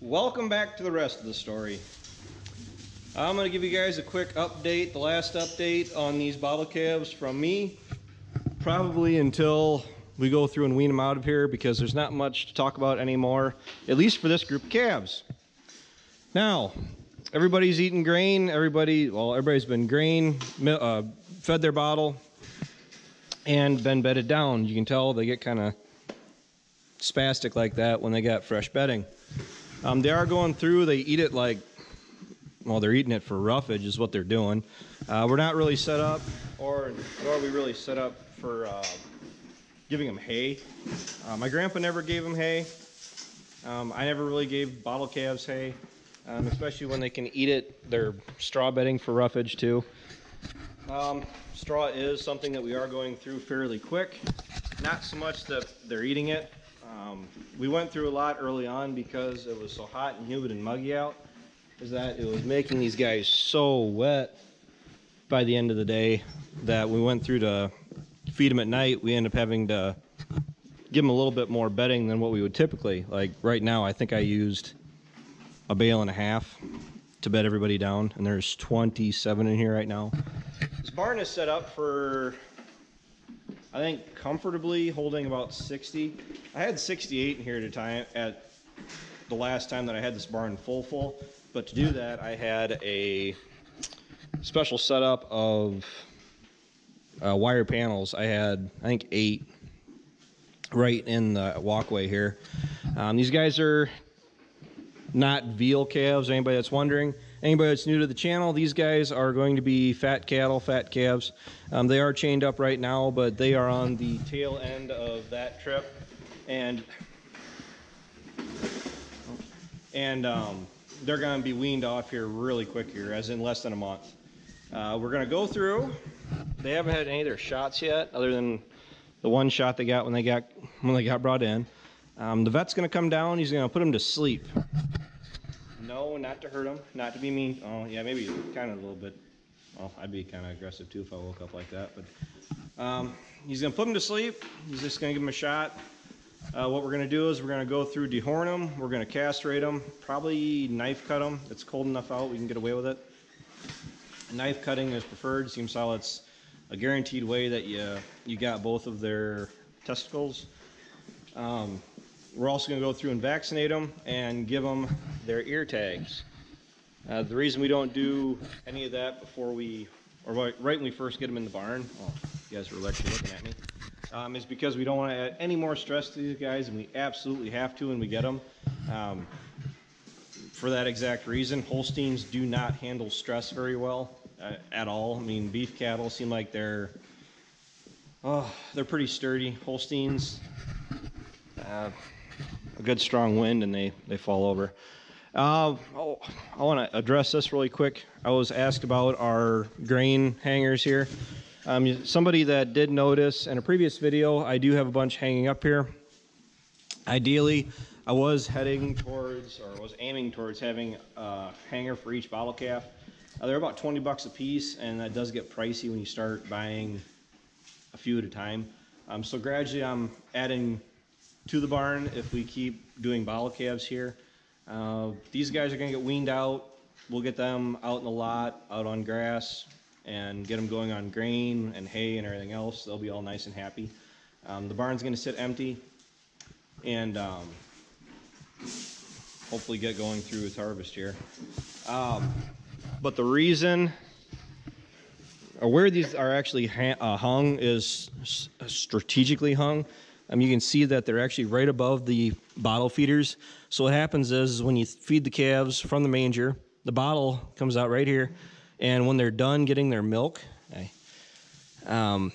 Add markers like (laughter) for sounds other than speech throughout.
welcome back to the rest of the story. I'm going to give you guys a quick update, the last update on these bottle calves from me, probably until we go through and wean them out of here because there's not much to talk about anymore, at least for this group of calves. Now, everybody's eating grain, everybody, well, everybody's been grain, uh, fed their bottle, and been bedded down. You can tell they get kind of spastic like that when they got fresh bedding. Um, they are going through, they eat it like, well, they're eating it for roughage is what they're doing. Uh, we're not really set up, or nor are we really set up for uh, giving them hay. Uh, my grandpa never gave them hay. Um, I never really gave bottle calves hay, um, especially when they can eat it. They're straw bedding for roughage too. Um, straw is something that we are going through fairly quick. Not so much that they're eating it, um, we went through a lot early on because it was so hot and humid and muggy out, is that it was making these guys so wet by the end of the day that we went through to feed them at night. We end up having to give them a little bit more bedding than what we would typically. Like right now, I think I used a bale and a half to bed everybody down, and there's 27 in here right now. This barn is set up for I think comfortably holding about 60. I had 68 in here at a time at the last time that I had this barn full full. But to do that, I had a special setup of uh, wire panels. I had, I think, eight right in the walkway here. Um, these guys are not veal calves, anybody that's wondering. Anybody that's new to the channel, these guys are going to be fat cattle, fat calves. Um, they are chained up right now, but they are on the tail end of that trip. And and um, they're going to be weaned off here really quick here, as in less than a month. Uh, we're going to go through. They haven't had any of their shots yet, other than the one shot they got when they got when they got brought in. Um, the vet's going to come down. He's going to put them to sleep. No, not to hurt him, not to be mean. Oh, yeah, maybe kind of a little bit. Well, I'd be kind of aggressive too if I woke up like that. But um, he's going to put him to sleep. He's just going to give him a shot. Uh, what we're going to do is we're going to go through dehorn him. We're going to castrate him. Probably knife cut him. It's cold enough out. We can get away with it. Knife cutting is preferred. Seems how it's a guaranteed way that you you got both of their testicles. Um, we're also going to go through and vaccinate them and give them their ear tags. Uh, the reason we don't do any of that before we, or right, when we first get them in the barn, well, you guys are actually looking at me, um, is because we don't want to add any more stress to these guys, and we absolutely have to when we get them. Um, for that exact reason, Holsteins do not handle stress very well uh, at all. I mean, beef cattle seem like they're, oh, they're pretty sturdy. Holsteins, uh, a good strong wind and they, they fall over. Uh, oh, I want to address this really quick. I was asked about our grain hangers here. Um, somebody that did notice in a previous video, I do have a bunch hanging up here. Ideally, I was heading towards, or was aiming towards having a hanger for each bottle calf. Uh, they're about 20 bucks a piece, and that does get pricey when you start buying a few at a time. Um, so gradually I'm adding to the barn if we keep doing bottle calves here. Uh, these guys are going to get weaned out. We'll get them out in the lot, out on grass, and get them going on grain and hay and everything else. They'll be all nice and happy. Um, the barn's going to sit empty and um, hopefully get going through its harvest here. Um, but the reason where these are actually uh, hung is strategically hung um, you can see that they're actually right above the bottle feeders. So what happens is, is when you feed the calves from the manger, the bottle comes out right here. And when they're done getting their milk, um,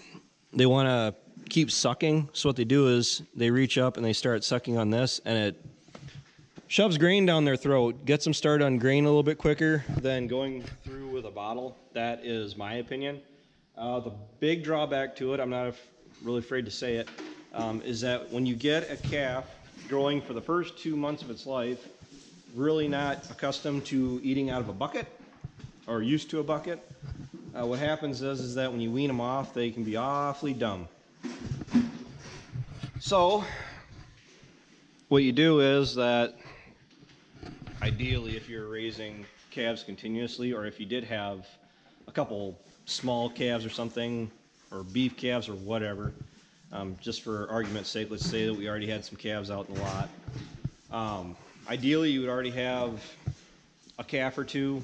they want to keep sucking. So what they do is they reach up and they start sucking on this, and it shoves grain down their throat, gets them started on grain a little bit quicker than going through with a bottle. That is my opinion. Uh, the big drawback to it, I'm not really afraid to say it, um, is that when you get a calf growing for the first two months of its life, really not accustomed to eating out of a bucket or used to a bucket, uh, what happens is, is that when you wean them off, they can be awfully dumb. So, what you do is that ideally, if you're raising calves continuously, or if you did have a couple small calves or something, or beef calves or whatever, um, just for argument's sake, let's say that we already had some calves out in the lot. Um, ideally, you would already have a calf or two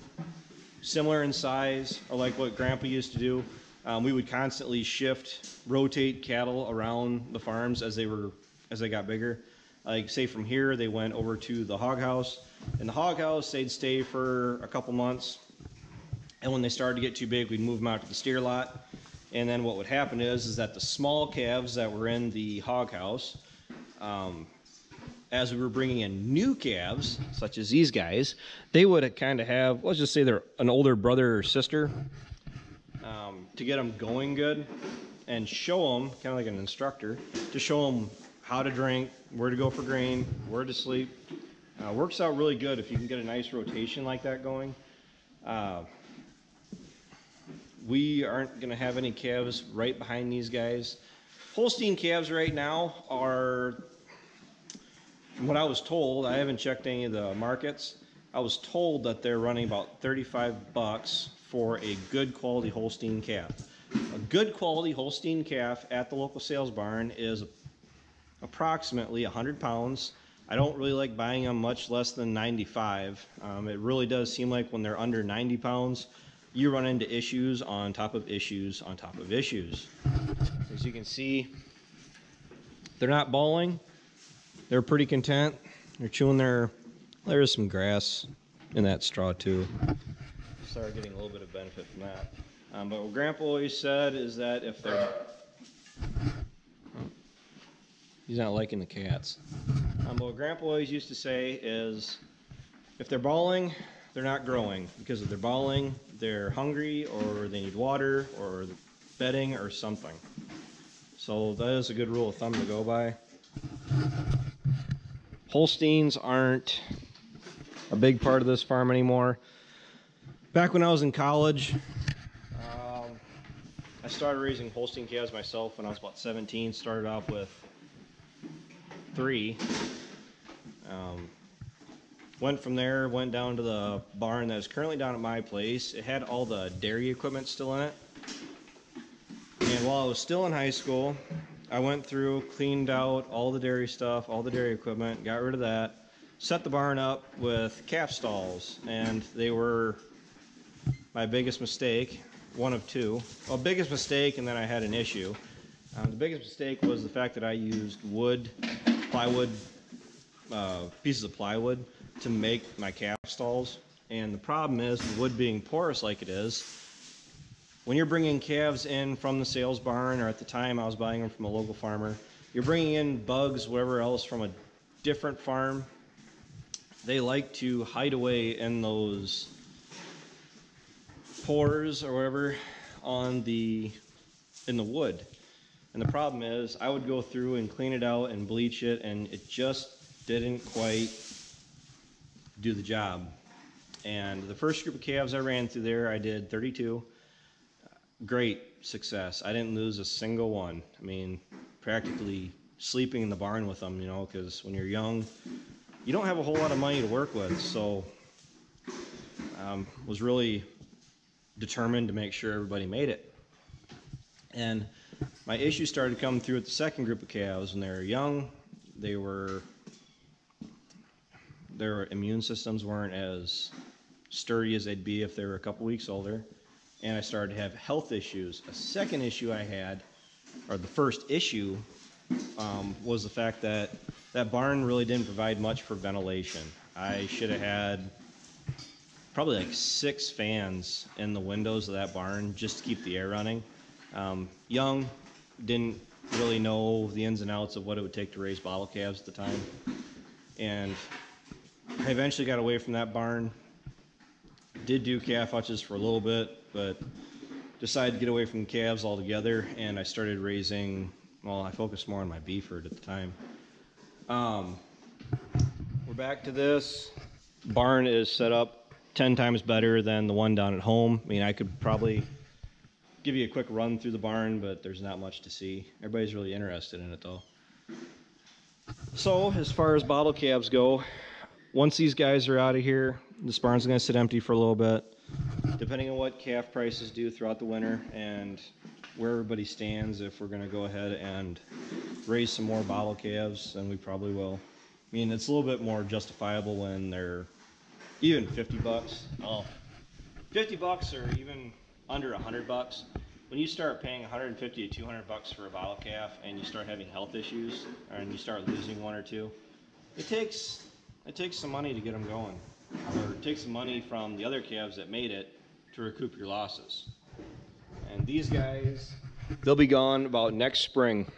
similar in size, or like what Grandpa used to do. Um, we would constantly shift, rotate cattle around the farms as they were as they got bigger. Like say from here, they went over to the hog house. In the hog house, they'd stay for a couple months, and when they started to get too big, we'd move them out to the steer lot. And then what would happen is, is that the small calves that were in the hog house, um, as we were bringing in new calves, such as these guys, they would kind of have, let's just say they're an older brother or sister, um, to get them going good and show them, kind of like an instructor, to show them how to drink, where to go for grain, where to sleep. Uh, works out really good if you can get a nice rotation like that going. Uh, we aren't going to have any calves right behind these guys. Holstein calves right now are, from what I was told, I haven't checked any of the markets. I was told that they're running about 35 bucks for a good quality Holstein calf. A good quality Holstein calf at the local sales barn is approximately 100 pounds. I don't really like buying them much less than 95. Um, it really does seem like when they're under 90 pounds, you run into issues on top of issues on top of issues. As you can see, they're not bawling. They're pretty content. They're chewing their, there's some grass in that straw too. Start getting a little bit of benefit from that. Um, but what Grandpa always said is that if they're, he's not liking the cats. Um, but what Grandpa always used to say is, if they're bawling, they're not growing because if they're bawling, they're hungry or they need water or bedding or something. So that is a good rule of thumb to go by. Holsteins aren't a big part of this farm anymore. Back when I was in college, um, I started raising Holstein calves myself when I was about 17. Started off with three. Um, Went from there, went down to the barn that is currently down at my place. It had all the dairy equipment still in it. And while I was still in high school, I went through, cleaned out all the dairy stuff, all the dairy equipment, got rid of that, set the barn up with calf stalls, and they were my biggest mistake, one of two. Well, biggest mistake, and then I had an issue. Um, the biggest mistake was the fact that I used wood, plywood, uh, pieces of plywood to make my calf stalls. And the problem is, the wood being porous like it is, when you're bringing calves in from the sales barn, or at the time I was buying them from a local farmer, you're bringing in bugs, whatever else from a different farm. They like to hide away in those pores or whatever on the in the wood. And the problem is, I would go through and clean it out and bleach it, and it just didn't quite do the job. And the first group of calves I ran through there, I did 32. Great success. I didn't lose a single one. I mean, practically sleeping in the barn with them, you know, because when you're young, you don't have a whole lot of money to work with. So, um, was really determined to make sure everybody made it. And my issues started to come through with the second group of calves when they were young. They were their immune systems weren't as sturdy as they'd be if they were a couple weeks older. And I started to have health issues. A second issue I had, or the first issue, um, was the fact that that barn really didn't provide much for ventilation. I should have had probably like six fans in the windows of that barn just to keep the air running. Um, young, didn't really know the ins and outs of what it would take to raise bottle calves at the time. And I eventually got away from that barn. Did do calf hutches for a little bit, but decided to get away from calves altogether, and I started raising. Well, I focused more on my beef herd at the time. Um, we're back to this. Barn is set up 10 times better than the one down at home. I mean, I could probably give you a quick run through the barn, but there's not much to see. Everybody's really interested in it though. So, as far as bottle calves go, once these guys are out of here, this barn's gonna sit empty for a little bit. Depending on what calf prices do throughout the winter and where everybody stands, if we're gonna go ahead and raise some more bottle calves, then we probably will. I mean, it's a little bit more justifiable when they're even 50 bucks. Oh, 50 bucks or even under 100 bucks. When you start paying 150 to 200 bucks for a bottle calf and you start having health issues and you start losing one or two, it takes it takes some money to get them going, or it takes some money from the other calves that made it to recoup your losses. And these guys, they'll be gone about next spring.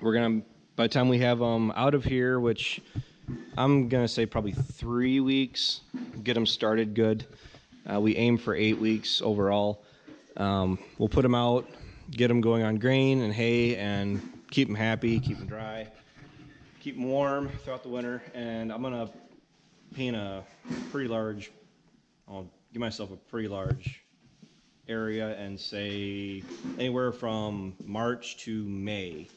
We're gonna by the time we have them out of here, which I'm gonna say probably three weeks, get them started good. Uh, we aim for eight weeks overall. Um, we'll put them out, get them going on grain and hay, and keep them happy, keep them dry, keep them warm throughout the winter. And I'm gonna paint a pretty large. I'll give myself a pretty large area and say anywhere from March to May.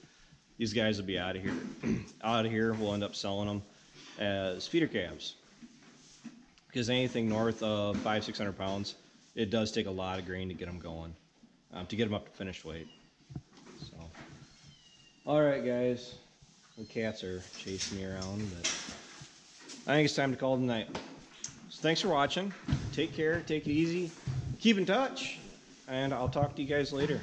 These guys will be out of here. (clears throat) out of here, we'll end up selling them as feeder calves because anything north of five, six hundred pounds, it does take a lot of grain to get them going, um, to get them up to finished weight. So, all right, guys, the cats are chasing me around, but I think it's time to call it a night. So, thanks for watching. Take care. Take it easy. Keep in touch, and I'll talk to you guys later.